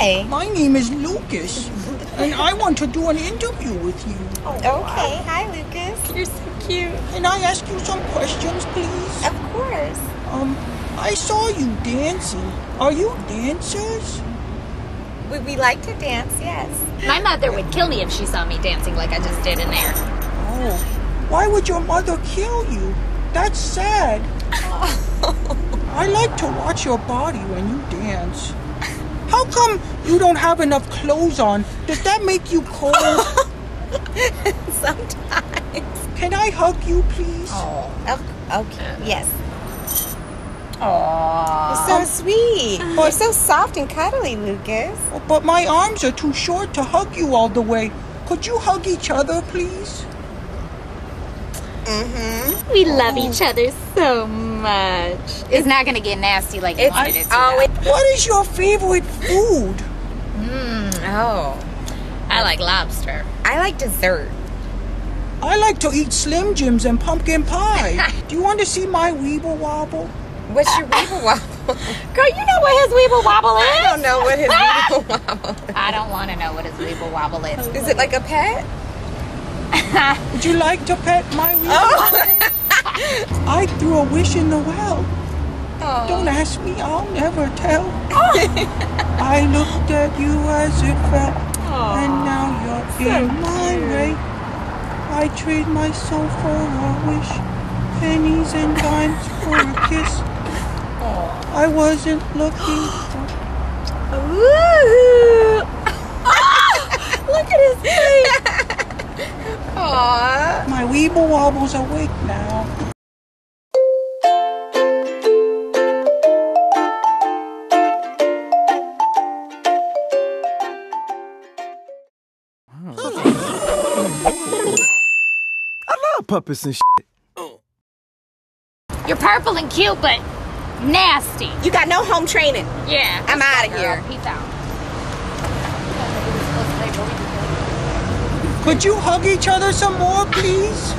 Hi. My name is Lucas, and I want to do an interview with you. Okay. Hi, Lucas. You're so cute. Can I ask you some questions, please? Of course. Um, I saw you dancing. Are you dancers? We, we like to dance, yes. My mother would kill me if she saw me dancing like I just did in there. Oh, why would your mother kill you? That's sad. I like to watch your body when you dance. How come you don't have enough clothes on? Does that make you cold? Sometimes. Can I hug you, please? Oh, okay. Yes. Aww. You're so sweet. You're so soft and cuddly, Lucas. But my arms are too short to hug you all the way. Could you hug each other, please? Mm-hmm. We love each other so much. It's not gonna get nasty like you It's wanted it to. oh, What is your favorite food? Hmm, oh. I like lobster. I like dessert. I like to eat Slim Jims and pumpkin pie. Do you want to see my Weeble Wobble? What's your weeble wobble? Girl, you know what his weeble wobble is. I don't know what his weeble wobble is. I don't want to know what his weeble wobble is. Is it like a pet? Would you like to pet my Weeble Wobble? I threw a wish in the well. Oh. Don't ask me, I'll never tell. Oh. I looked at you as it felt, and now you're in my way. I trade my soul for a wish, pennies and dimes for a kiss. I wasn't looking for. Look at his face. Aww. My Weeble Wobble's awake now. Puppets and shit. You're purple and cute, but nasty. You got no home training. Yeah. I'm out of here. Peace out. Could you hug each other some more, please?